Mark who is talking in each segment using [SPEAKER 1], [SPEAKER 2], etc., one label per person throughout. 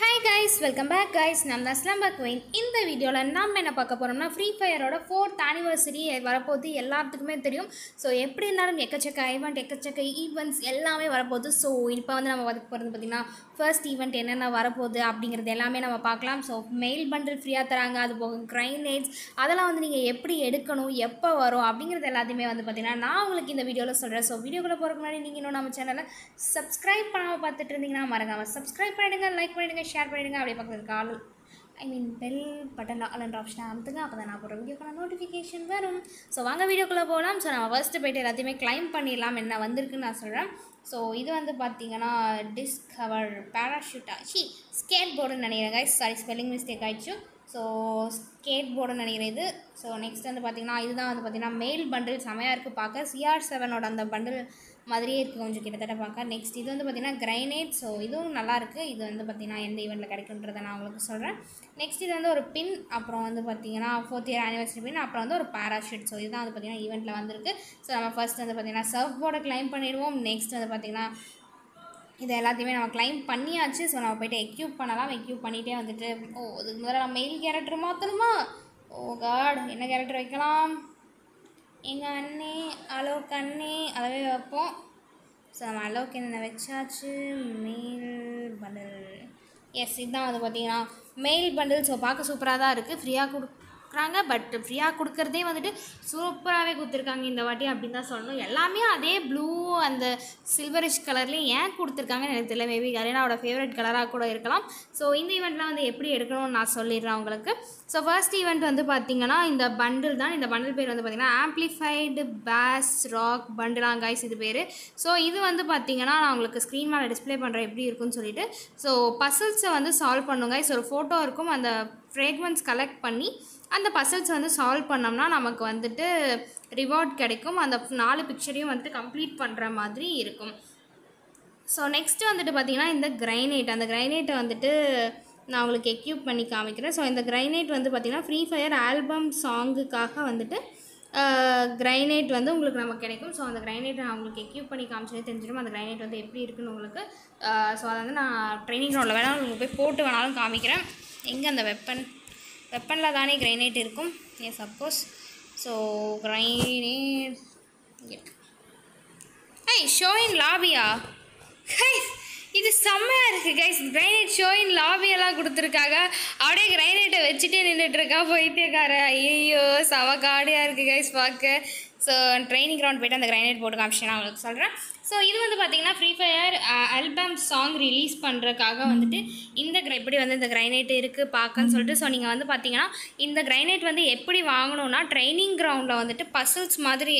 [SPEAKER 1] Hey! Hi guys welcome back guys நம்ம தான் ஸ்லம்பா queen இந்த வீடியோவில் நம்ம என்ன பார்க்க போகிறோம்னா ஃப்ரீ ஃபயரோட ஃபோர்த் ஆனிவர்சரி வரப்போகுது. எல்லாத்துக்குமே தெரியும். ஸோ எப்படி இருந்தாலும் எக்கச்சக்க ஈவெண்ட் எக்கச்சக்க ஈவெண்ட்ஸ் எல்லாமே வரப்போகுது. ஸோ இப்போ வந்து நம்ம பார்க்க போகிறது பார்த்திங்கன்னா ஃபர்ஸ்ட் ஈவெண்ட் என்னென்ன வரப்போகுது அப்படிங்கிறது எல்லாமே நம்ம பார்க்கலாம். ஸோ மெயில் பண்டில் ஃப்ரீயாக தராங்க. அது போக கிரைனேட்ஸ் அதெல்லாம் வந்து நீங்கள் எப்படி எடுக்கணும் எப்போ வரும் அப்படிங்கிறது எல்லாத்தையுமே வந்து பார்த்திங்கன்னா நான் உங்களுக்கு இந்த வீடியோவில் சொல்கிறேன் ஸோ வீடியோக்குள்ளே போகிறதுக்கு முன்னாடி நீங்கள் இன்னும் நம்ம சேனலை சப்ஸ்கிரைப் பண்ணாமல் பார்த்துட்டு இருந்தீங்கன்னா மறக்காமல் சப்ஸ்கிரைப் பண்ணிடுங்க லைக் பண்ணிடுங்க ஷேர் பண்ணிவிடுங்க அப்படியே பக்கத்தில் call I mean bell button அலன்ற option அமுத்துங்க அப்போ தான் நான் போகிற வீடியோக்கான நோட்டிஃபிகேஷன் வரும். ஸோ வாங்க வீடியோக்குள்ளே போகலாம் ஸோ நம்ம ஃபஸ்ட்டு போயிட்டு எல்லாத்தையுமே கிளைம் பண்ணிடலாம். என்ன வந்திருக்குன்னு நான் சொல்கிறேன் ஸோ இது வந்து பார்த்தீங்கன்னா டிஸ்கவர் பேராஷூட்டா ஷி ஸ்கேட் போர்டுன்னு நினைக்கிறேன் கைஸ் சாரி ஸ்பெல்லிங் மிஸ்டேக் ஆயிடுச்சு. ஸோ ஸ்கேட் போர்டுன்னு நினைக்கிறேன் இது. ஸோ நெக்ஸ்ட் வந்து பார்த்திங்கன்னா இதுதான் வந்து பார்த்திங்கன்னா மெயில் பண்டில் செமையாக இருக்குது பார்க்க சிஆர் செவனோட அந்த பண்டில் மாதிரியே இருக்குது கொஞ்சம் கிட்டத்தட்ட பார்க்க. நெக்ஸ்ட் இது வந்து பார்த்திங்கன்னா கிரைனேட் ஸோ இதுவும் நல்லாயிருக்கு. இது வந்து பார்த்திங்கன்னா எந்த ஈவெண்ட்டில் கிடைக்குன்றதை நான் உங்களுக்கு சொல்கிறேன் நெக்ஸ்ட் இது வந்து ஒரு பின் அப்புறம் வந்து பார்த்திங்கன்னா ஃபோர்த் இயர் ஆனிவர்சரி பின் அப்புறம் வந்து ஒரு பேராஷூட் ஸோ இதுதான் வந்து பார்த்திங்கன்னா ஈவெண்ட்டில் வந்திருக்கு. ஸோ நம்ம ஃபர்ஸ்ட் வந்து பார்த்திங்கன்னா சர்ஃப் போர்டை கிளைம் பண்ணிடுவோம். நெக்ஸ்ட் வந்து பார்த்திங்கன்னா இது எல்லாத்தையுமே நம்ம கிளைம் பண்ணியாச்சு. ஸோ நம்ம போய்ட்டு எக்யூப் பண்ணலாம். எக்யூப் பண்ணிகிட்டே வந்துட்டு ஓ இதுக்கு முதல்ல நம்ம மெயில் கேரக்டர் மாற்றணுமா ஓ காட் என்ன கேரக்டர் வைக்கலாம்? எங்கள் அண்ணே அலோக் அண்ணே அதவே வைப்போம். ஸோ நம்ம அலோக் என்ன வச்சாச்சு? Mail bundle. எஸ் இதுதான் வந்து பார்த்தீங்கன்னா மெயில் பண்டில் ஸோ பார்க்க சூப்பராக தான் இருக்குது ஃப்ரீயாக கொடுக்குறாங்க. பட் ஃப்ரீயாக கொடுக்குறதே வந்துட்டு சூப்பராகவே கொடுத்துருக்காங்க இந்த வாட்டி அப்படின்னு தான் சொல்லணும். எல்லாமே அதே ப்ளூ அந்த சில்வரிஷ் கலர்லேயும் ஏன் கொடுத்துருக்காங்கன்னு எனக்கு தெரியல. மேபி கரீனாவோட ஃபேவரட் கலராக கூட இருக்கலாம். ஸோ இந்த ஈவெண்ட்லாம் வந்து எப்படி எடுக்கணும்னு நான் சொல்லிடுறேன் உங்களுக்கு. ஸோ ஃபர்ஸ்ட் ஈவெண்ட் வந்து பார்த்தீங்கன்னா இந்த பண்டில் தான். இந்த பண்டில் பேர் வந்து பார்த்தீங்கன்னா ஆம்ப்ளிஃபைடு பேஸ் ராக் பண்டிலாங் கைஸ் இது பேர். ஸோ இது வந்து பார்த்தீங்கன்னா நான் உங்களுக்கு ஸ்க்ரீன் மேலே டிஸ்ப்ளே பண்ணுறேன் எப்படி இருக்குன்னு சொல்லிட்டு. ஸோ பசில்ஸை வந்து சால்வ் பண்ணுங்க. ஸோ ஒரு ஃபோட்டோ இருக்கும். அந்த ஃப்ரேக்மெண்ட்ஸ் கலெக்ட் பண்ணி அந்த பசில்ஸ் வந்து சால்வ் பண்ணோம்னா நமக்கு வந்துட்டு ரிவார்ட் கிடைக்கும். அந்த நாலு பிக்சரையும் வந்துட்டு கம்ப்ளீட் பண்ணுற மாதிரி இருக்கும். ஸோ நெக்ஸ்ட்டு வந்துட்டு பார்த்திங்கன்னா இந்த கிரைனேட் அந்த கிரைனேட்டை வந்துட்டு நான் உங்களுக்கு எக்யூப் பண்ணி காமிக்கிறேன். ஸோ இந்த கிரைனேட் வந்து பார்த்திங்கன்னா ஃப்ரீ ஃபயர் ஆல்பம் சாங்குக்காக வந்துட்டு கிரைனேட் வந்து உங்களுக்கு நமக்கு கிடைக்கும். ஸோ அந்த கிரைனேட் நான் உங்களுக்கு எக்யூப் பண்ணி காமிச்சதே தெரிஞ்சிடும். அந்த கிரைனேட் வந்து எப்படி இருக்குன்னு உங்களுக்கு ஸோ அதை வந்து நான் ட்ரைனிங் கிரவுண்டில் வேணாலும் உங்களுக்கு போய் போட்டு வேணாலும் காமிக்கிறேன். எங்கே அந்த வெப்பன் வெப்பனில் தானே கிரைனைட் இருக்கும். ஏ suppose so grenade I show in லாபியா guys இது செம்மையாக இருக்குது கைஸ் கிரைனேட் ஷோ இன் லாபியெல்லாம் கொடுத்துருக்காங்க. அப்படியே கிரைனேட்டை வச்சுட்டே நின்றுட்டுருக்கா போயிட்டேக்கார. ஐயோ சவ காடியாக இருக்குது கைஸ் பார்க்க. ஸோ ட்ரைனிங் கிரவுண்ட் போய்ட்டு அந்த கிரைனேட் போட்டு காமிச்சு நான் உங்களுக்கு சொல்கிறேன் ஸோ இது வந்து பார்த்தீங்கன்னா free fire album song release பண்ணுறதுக்காக வந்துட்டு இந்த கிர எப்படி வந்து இந்த கிரைனேட் இருக்குது பார்க்கன்னு சொல்லிட்டு. ஸோ நீங்கள் வந்து பார்த்தீங்கன்னா இந்த கிரைனேட் வந்து எப்படி வாங்கணும்னா ட்ரைனிங் கிரவுண்டில் வந்துட்டு பசில்ஸ் மாதிரி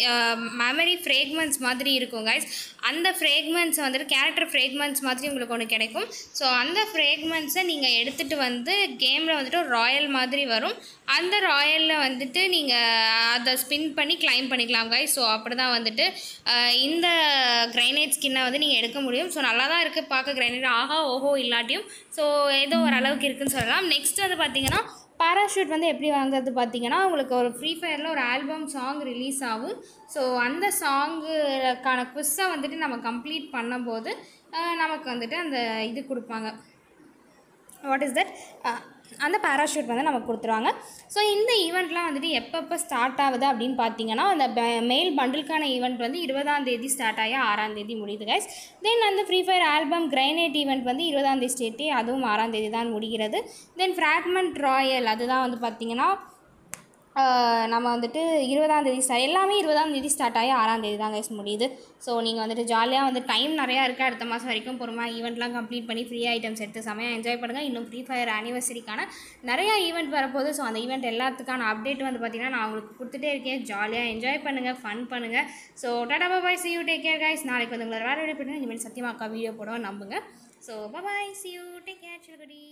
[SPEAKER 1] மெமரி ஃப்ரேக்மெண்ட்ஸ் மாதிரி இருக்கும் கைஸ் அந்த ஃப்ரேக்மெண்ட்ஸ் வந்துட்டு கேரக்டர் ஃப்ரேக்மெண்ட்ஸ் மாதிரி உங்களுக்கு ஒன்று கிடைக்கும். ஸோ அந்த ஃப்ரேக்மெண்ட்ஸை நீங்கள் எடுத்துகிட்டு வந்து கேமில் வந்துட்டு ஒரு ராயல் மாதிரி வரும். அந்த ராயலில் வந்துட்டு நீங்கள் அதை ஸ்பின் பண்ணி கிளைம் எடுத்துக்கலாம் காய் ஸோ அப்படி தான் வந்துட்டு இந்த கிரைனேட் ஸ்கின்னை வந்து நீங்கள் எடுக்க முடியும். ஸோ நல்லா தான் இருக்குது பார்க்க கிரைனேட் ஆஹா ஓஹோ இல்லாட்டியும். ஸோ ஏதோ ஓரளவுக்கு இருக்குதுன்னு இருக்குன்னு சொல்லலாம். நெக்ஸ்ட் வந்து பார்த்தீங்கன்னா பாராஷூட் வந்து எப்படி வாங்குறது பார்த்தீங்கன்னா உங்களுக்கு ஒரு ஃப்ரீ ஃபயரில் ஒரு ஆல்பம் சாங் ரிலீஸ் ஆகும். ஸோ அந்த சாங்குக்கான குஸ்ஸை வந்துட்டு நம்ம கம்ப்ளீட் பண்ணும்போது நமக்கு வந்துட்டு அந்த இது கொடுப்பாங்க. வாட் இஸ் தட் அந்த பேராஷூட் வந்து நமக்கு கொடுத்துருவாங்க. ஸோ இந்த ஈவெண்ட்லாம் வந்துட்டு எப்பப்போ ஸ்டார்ட் ஆகுது அப்படின்னு பார்த்தீங்கன்னா அந்த மெயில் பண்டிலுக்கான ஈவெண்ட் வந்து இருபதாம் தேதி ஸ்டார்ட் ஆகி ஆறாம் தேதி முடியுது கைஸ் தென் அந்த free fire album grenade event வந்து இருபதாம் தேதி ஸ்டேட்டி அதுவும் ஆறாம் தேதி தான் முடிகிறது. தென் ஃப்ராக்மெண்ட் ராயல் அதுதான் வந்து பார்த்தீங்கன்னா நம்ம வந்துட்டு இருபதாம் தேதி ஸ்டார்ட் எல்லாமே இருபதாம் தேதி ஸ்டார்ட் ஆகி ஆறாம் தேதி தான் கைஸ் முடியுது. ஸோ நீங்கள் வந்துட்டு ஜாலியாக வந்து டைம் நிறையா இருக்குது அடுத்த மாதம் வரைக்கும். பொறுமையாக ஈவெண்ட்லாம் கம்ப்ளீட் பண்ணி ஃப்ரீ ஐட்டம்ஸ் எடுத்து செமையாக என்ஜாய் பண்ணுங்கள் இன்னும் ஃப்ரீ ஃபயர் ஆனிவர்சரிக்கான நிறையா ஈவெண்ட் வரப்போகுது. ஸோ அந்த ஈவெண்ட் எல்லாத்துக்கான அப்டேட் வந்து பார்த்திங்கன்னா நான் உங்களுக்கு கொடுத்துட்டே இருக்கேன். ஜாலியாக என்ஜாய் பண்ணுங்கள் ஃபன் பண்ணுங்கள் so tata bye see you take care guys நாளைக்கு வந்து உங்களை வேறு வீடியோ போட்டு இனிமேல் சத்தியமாக்கா வீடியோ போடுவோம். நம்புங்க. So bye see you take care சில்குடி